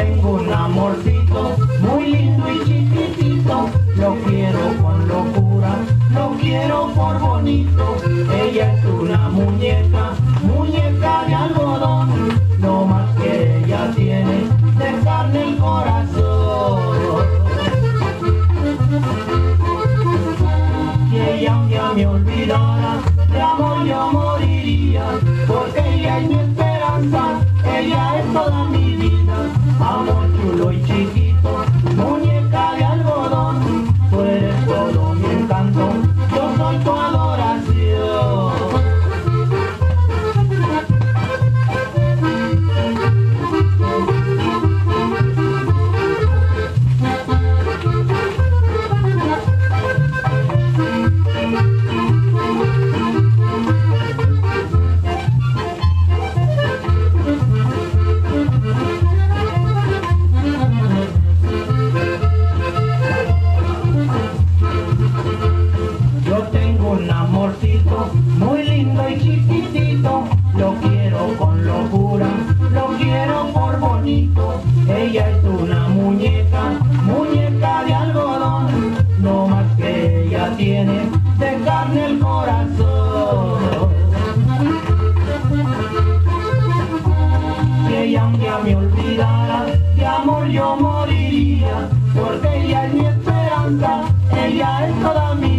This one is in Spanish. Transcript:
tengo un amorcito muy lindo y chiquitito, lo quiero con locura, lo quiero por bonito. Ella es una muñeca, muñeca de algodón, no más que ella tiene de carne el corazón. Si ella un día me olvidara, amor lindo y chiquitito, lo quiero con locura, lo quiero por bonito. Ella es una muñeca, muñeca de algodón, no más que ella tiene de carne el corazón. Si ella un día me olvidara, de amor yo moriría, porque ella es mi esperanza, ella es toda mi